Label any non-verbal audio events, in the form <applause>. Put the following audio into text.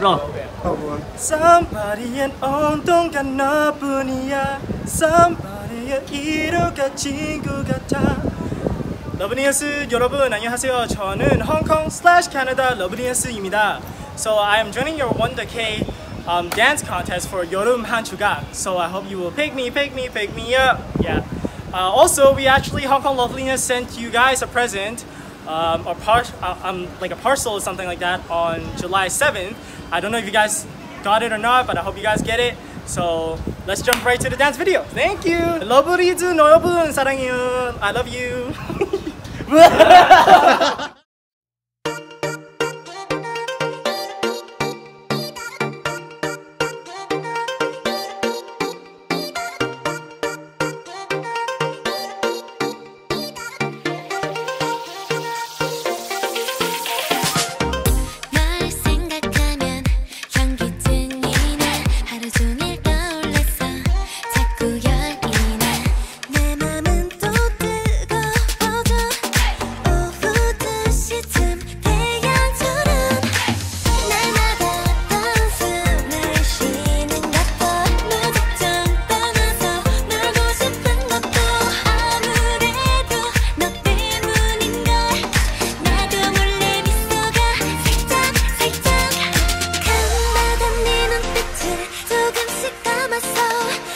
러. Somebody의 엉덩이가 너뿐이야. Somebody의 이로가 친구 같아. 러블리너스 여러분 안녕하세요. 저는 홍콩 slash 캐나다 러브니언스입니다. So I am joining your 1thek um, dance contest for 여름 한 조각. So I hope you will pick me, pick me, pick me up. Yeah. Uh, also, we actually Hong Kong Lovelinus sent you guys a present um, or par- uh, um, like a parcel or something like that on July 7th. I don't know if you guys got it or not, but I hope you guys get it. So let's jump right to the dance video. Thank you. 러블리즈 여러분 사랑해요. I love you. <laughs> love